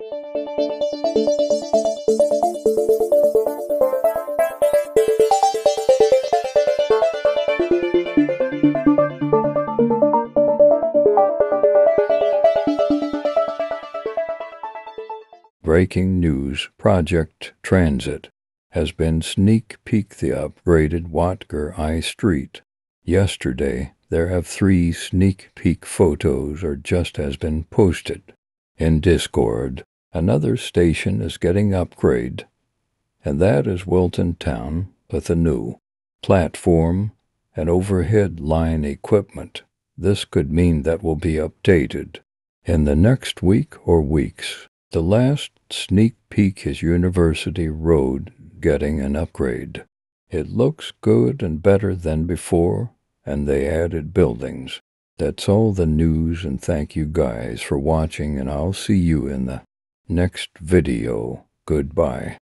Breaking news Project Transit has been sneak peek the upgraded Watger I Street. Yesterday, there have three sneak peek photos or just has been posted. In Discord, another station is getting upgrade, and that is Wilton Town with a new platform and overhead line equipment. This could mean that will be updated in the next week or weeks. The last sneak peek is University Road getting an upgrade. It looks good and better than before, and they added buildings. That's all the news, and thank you guys for watching, and I'll see you in the next video. Goodbye.